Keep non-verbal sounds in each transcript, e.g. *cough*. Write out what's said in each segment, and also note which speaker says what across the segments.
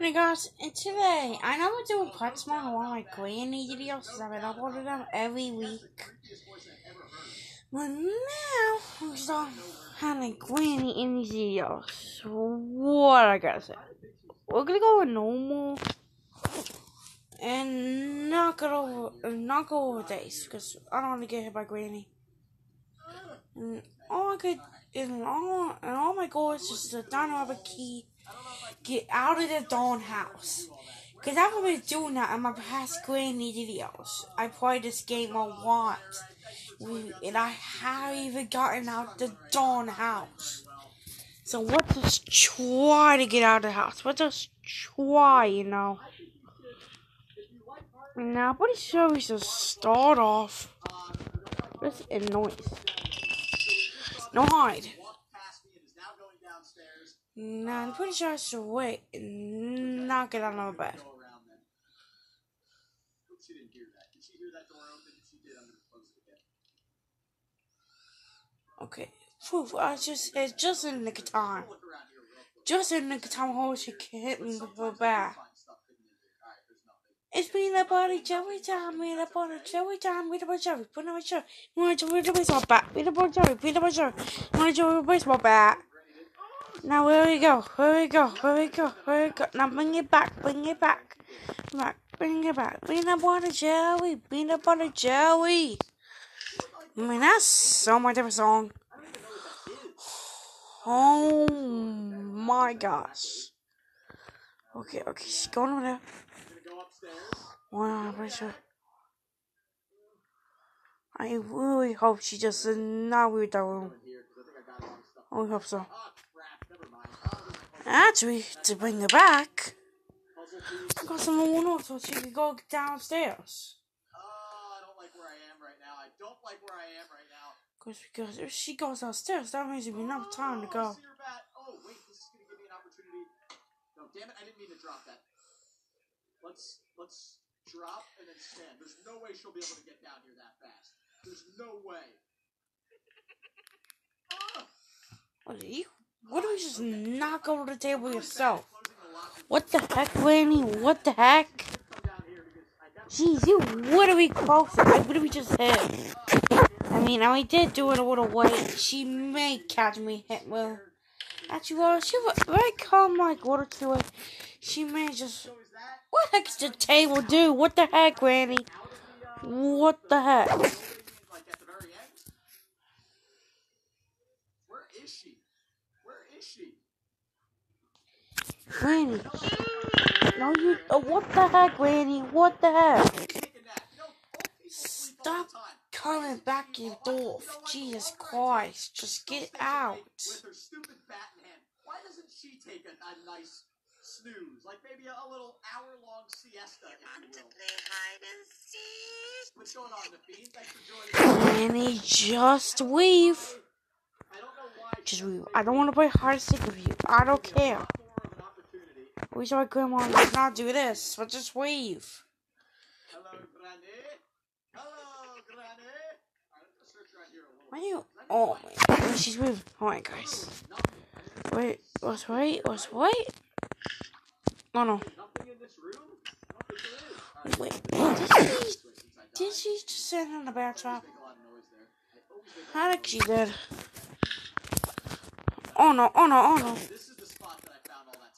Speaker 1: Hey guys, and today I know we're doing parts more on one of my granny videos because I've been uploading them every week. But now I'm start having granny in these videos. So what I gotta say? We're gonna go with normal and not go over not go over days because I don't want to get hit by granny. And all I could and all and all my goal is just to download a key get out of the dawn house. Because I've been doing that in my past granny videos. I played this game a lot. And I haven't even gotten out the dawn house. So let's just try to get out of the house. Let's just try, you know. Now, pretty sure we should start off with a noise. No hide. Nah, I'm pretty sure I should wait. And not get out of bed. Okay. Poof, I just it's just in the time. Just in the time how she can hit me her back. It's peanut butter jelly time, peanut butter jelly time, peanut butter jelly, peanut butter jelly, peanut butter jelly, butter jelly, peanut butter jelly, peanut butter jelly, peanut butter jelly, baseball bat. Now where we go? Where we go? Where we go? Where we go? Now bring it back. Bring it back. Back. Bring it back. Peanut butter jelly. Peanut butter jelly. I mean that's so much of a song. Oh my gosh. Okay, okay, she's going over there. Wow, I'm sure. I really hope she just is not with that room. I hope so. Actually, to bring her back, I got someone else so she can go downstairs.
Speaker 2: Oh, I don't like where I am right now. I don't like where I am right now.
Speaker 1: Cause because if she goes downstairs, that means there'll be enough time to
Speaker 2: Oh,
Speaker 1: go.
Speaker 2: I see her bat. Oh, wait, this is gonna give me an opportunity. No, damn it, I didn't mean to drop that. Let's let's drop and then stand. There's no way she'll be able to get down here that fast. There's no way. Ah!
Speaker 1: What are you? What do we just knock over the table yourself?
Speaker 2: Closing the lock
Speaker 1: What the heck, Lanny? What the heck?
Speaker 2: come down here because I definitely
Speaker 1: Jeez, you literally close it. Like, what did we just hit? I mean, I did do it a little way. She may catch me hit well. Actually, well, she very calm like water to it. She may just.
Speaker 2: so is that
Speaker 1: What the heck does the table do? What the heck, Granny? Uh, what the heck?
Speaker 2: like at the very end? Where is she? Where is she?
Speaker 1: Granny. No, you. Oh, what the heck, Granny? What the heck? Stop coming back and forth. Jesus Christ. Just get out.
Speaker 2: In. Why doesn't she take a, nice snooze? Like maybe a, little hour long siesta, you will.
Speaker 3: play hide and seek.
Speaker 2: What's going on, the fiend? Thanks for joining us.
Speaker 1: Granny, just
Speaker 2: why
Speaker 1: Just leave. I don't want to play hard stick with you. I don't care.
Speaker 2: More of an opportunity.
Speaker 1: We saw Grandma does not do this, but just leave.
Speaker 2: Hello, Granny. Hello, Granny. Alright, let's search around here a little.
Speaker 1: Why you? Oh, wait. she's moving. Alright, guys. Wait, let's What's Let's. Oh no.
Speaker 2: In this room? I don't think there is.
Speaker 1: Wait. Did she? Did she just sit in the bathroom?
Speaker 2: Make a lot of noise there. I always make
Speaker 1: I think she did. Oh no! Oh no! Oh no!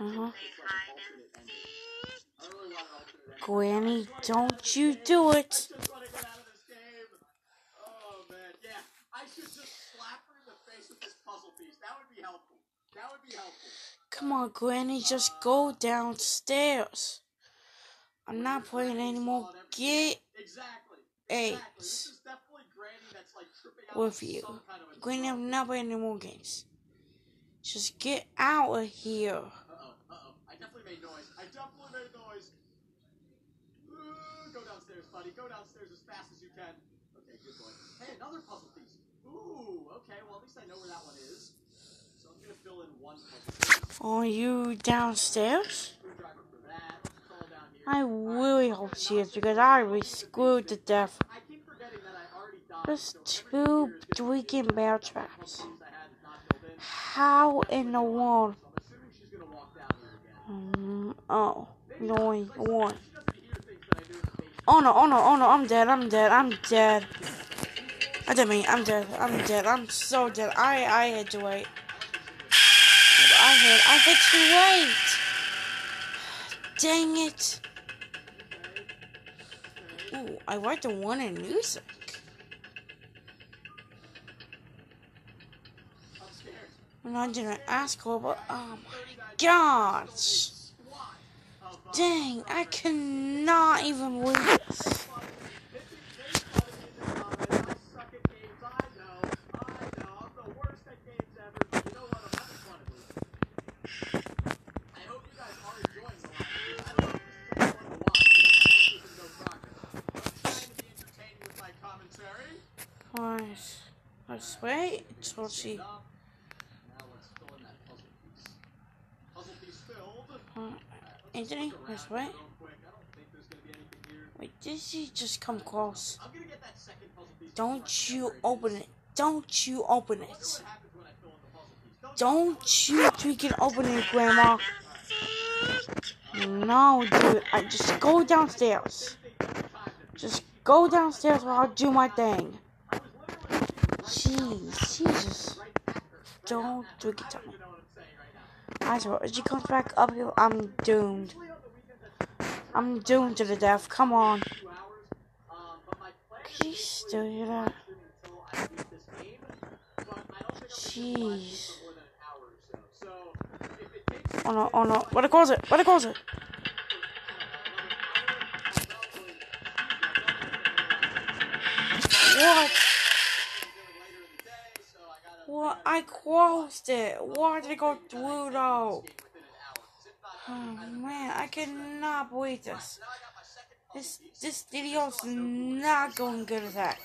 Speaker 2: ending.
Speaker 1: Granny, don't you do it. Come on, Granny, just go downstairs. I'm not playing anymore. Get
Speaker 2: Exactly.
Speaker 1: With you. Granny. I'm not playing any more games. Just get out of here.
Speaker 2: Uh-oh, uh-oh. I definitely made noise.
Speaker 1: I definitely made noise. Ooh, go downstairs, buddy. Go downstairs as fast as you can. Okay, good boy. Hey, another puzzle piece. Ooh, okay. Well, at least I know where that one is. So I'm gonna fill in one puzzle piece.
Speaker 2: Are you downstairs?
Speaker 1: Screwdriver for that. It's all down here.
Speaker 2: I really hope she is because I be screwed to death.
Speaker 1: I keep forgetting that I already died.
Speaker 2: There's two
Speaker 1: everything here is gonna be
Speaker 2: freaking bear traps.
Speaker 1: puzzle piece I had is not filled in.
Speaker 2: How in the world? Um, oh, no, one. Oh no, oh no, oh no, I'm dead, I'm dead, I'm dead. I didn't mean, I'm dead, I'm dead, I'm so dead. I, I had to wait. I had, I had to wait. Dang it. Ooh, I like the one in music.
Speaker 1: I'm
Speaker 2: I didn't ask her, but oh my gosh. Dang, I cannot even believe this. Right. Let's wait until she. Anthony, let's wait. Wait, did she just come close? Don't you open it. Don't you open it.
Speaker 1: What? Don't
Speaker 2: you freaking open it, Grandma. No, dude. I just go downstairs. Just go downstairs while I do my thing. Jeez, Jesus. Don't drink it to me.
Speaker 1: you know what I'm saying right now.
Speaker 2: I swear, if she comes back up here, I'm doomed. I'm doomed to the death. Come on. Can you still hear that? Jeez. Oh no, oh no. What to close it? What close it? What? I closed it. Why did it go through though? Oh *sighs* man, I cannot believe this. This this video's not going good at that.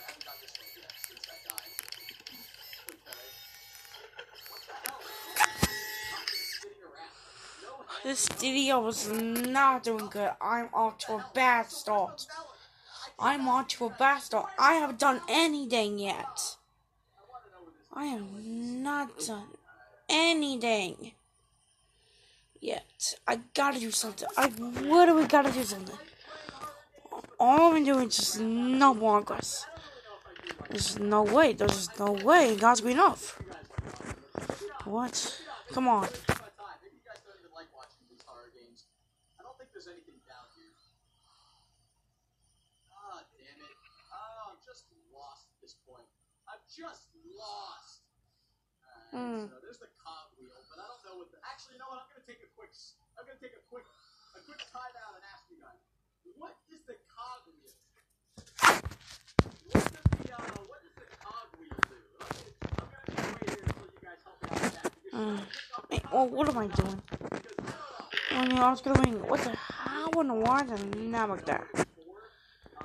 Speaker 2: This video was not doing good. I'm off to a bad start. I'm on to a bad start. I haven't done anything yet. I have not done anything yet. I gotta do something. I literally gotta do something. All I'm doing is just no progress. There's no way. There's no way God's green off. What? Come on.
Speaker 1: Ah, damn it. Oh, just lost at this point. I'm just lost. Alright,
Speaker 2: Hmm.
Speaker 1: so there's the cogwheel, but I don't know what the. Actually, you know what? I'm gonna take a quick. I'm gonna take a quick, a quick time out and ask you guys, what is the cogwheel? What does the uh, what does the cogwheel do? Okay, I'm gonna just wait here until you guys help me out with that.
Speaker 2: Mm.
Speaker 1: you pick up the
Speaker 2: Hey, well, what am I doing? I mean, I was gonna ring. What the? How in the world did I not like that?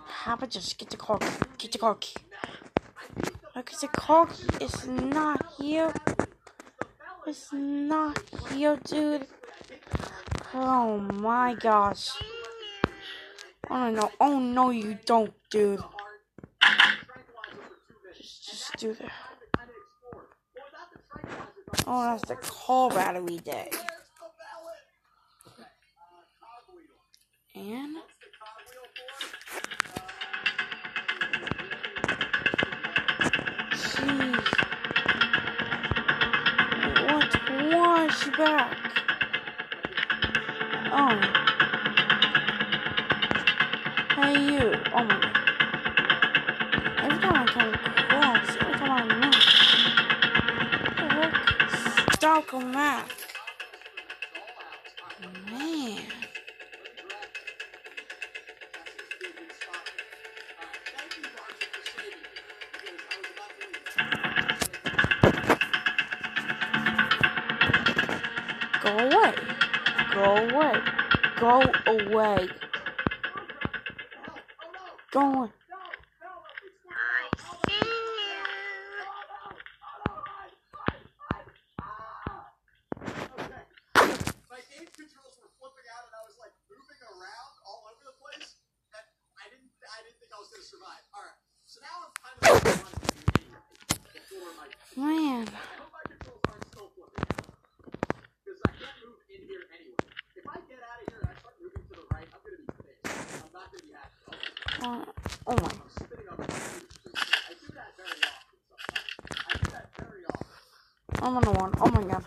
Speaker 2: How about just get the car? Get the car key. Because the car key is not here. It's not here, dude. Oh my gosh. Oh no! Oh no! You don't, dude. Just, just do that. Oh, that's the car battery day. And back? Oh. Hey you. Oh my god. Every time I come across, every time I move. What the heck? Stop coming Go away. Go away.
Speaker 1: go away. Go away.
Speaker 3: I see you.
Speaker 2: My game controls were flipping out and I was like moving around all over the place and I didn't I didn't think I was gonna survive. Alright. So now I'm kind of like anyway before my
Speaker 1: Man.
Speaker 2: I hope my controls aren't still flipping out. Because I can't move in here anyway. If I get out of here and I start moving to the right, I'm gonna be pissed. I'm not gonna be happy.
Speaker 1: Uh, oh my.
Speaker 2: I'm spitting on my computer. I do that very often sometimes. I do that very my.
Speaker 1: I'm on the one. Oh my god.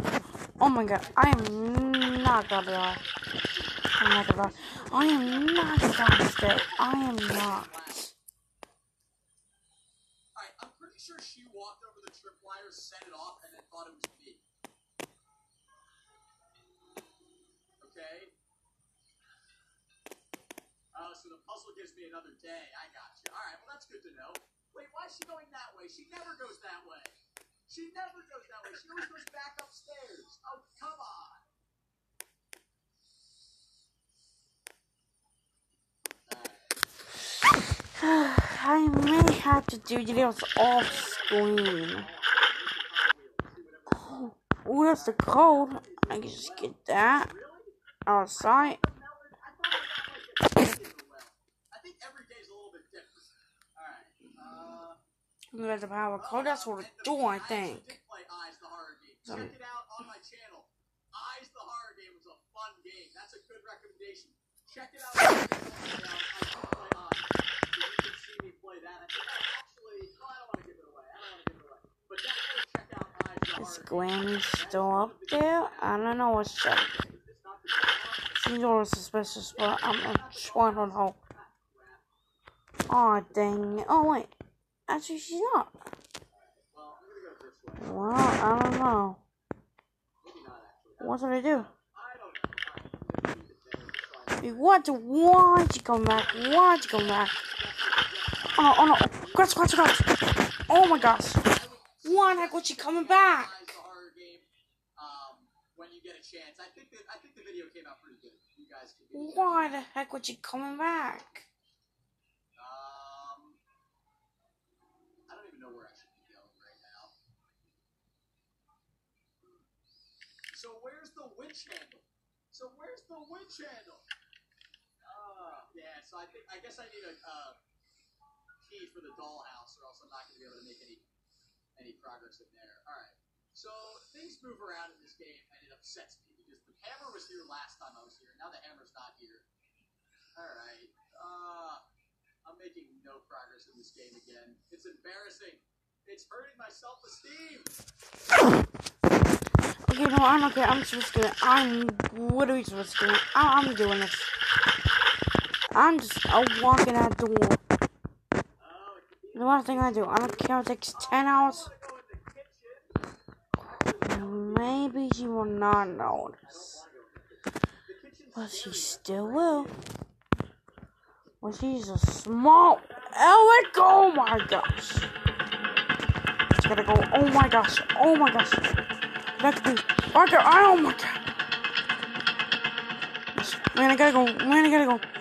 Speaker 1: Oh my god. I am not gonna die. I'm not gonna die. I am not gonna stay. I am not.
Speaker 2: Alright, I'm pretty sure she walked over the tripwire, set it off, and then thought it was me. Okay? Oh, the puzzle gives me another day. I got you. Alright, well, that's good to know. Wait, why is she going that way? She never goes that way. She never goes that way. She always goes back upstairs. Oh, come on.
Speaker 1: I may have to do videos off screen. Oh, that's the code. I can just get that outside.
Speaker 2: I think every day's a little bit different. Alright, uh...
Speaker 1: You got the power code. That's what do, I think.
Speaker 2: did play Eyes the Horror Game. Check it out on my channel. Eyes the Horror Game was a fun game. That's a good recommendation. Check it out. on my channel. I do play Eyes. So you can see me play that. I think I actually. No, I don't want to give it away. I don't to give it away. But definitely check out Eyes the
Speaker 1: Is Granny still up there? I don't know what's up.
Speaker 2: She's not the game.
Speaker 1: Seems a suspicious, but I'm just want to hope. Aw, dang it. Oh, wait. Actually, she's not.
Speaker 2: Well, I'm gonna go this way.
Speaker 1: Well, I don't know. What did I do?
Speaker 2: I don't know. I'm gonna keep it there. So I-
Speaker 1: Wait, What? Why'd you come back? Why'd you come back? Oh no, oh no. Scratch, scratch, scratch. Oh my gosh. Why the heck was she coming back?
Speaker 2: Eyes the horror game. Um, when you get a chance, I think that I think the video came out pretty good. You guys can. give it a
Speaker 1: Why the heck was she coming back?
Speaker 2: Um, I don't even know where I should be going right now. So where's the winch handle? So where's the winch handle? Ah, yeah. So I think I guess I need a uh, key for the dollhouse, or else I'm not going to be able to make any any progress in there. All right. So things move around in this game, and it upsets me because the hammer was here last time I was here. Now the hammer's not here. All right. Uh, I'm making no progress in this game again. It's embarrassing. It's hurting my self-esteem.
Speaker 1: I'm okay. I'm supposed to do it. I'm literally supposed to. I- I'm doing this. I'm just uh, walking out the door. The last thing I do, I don't care if it takes 10 hours. Maybe she will not notice. But she still will. Well, she's a small. It! Oh my gosh. It's gotta go. Oh my gosh. Oh my gosh. That could god. Oh my god. Man, I gotta go. Man, I gotta go.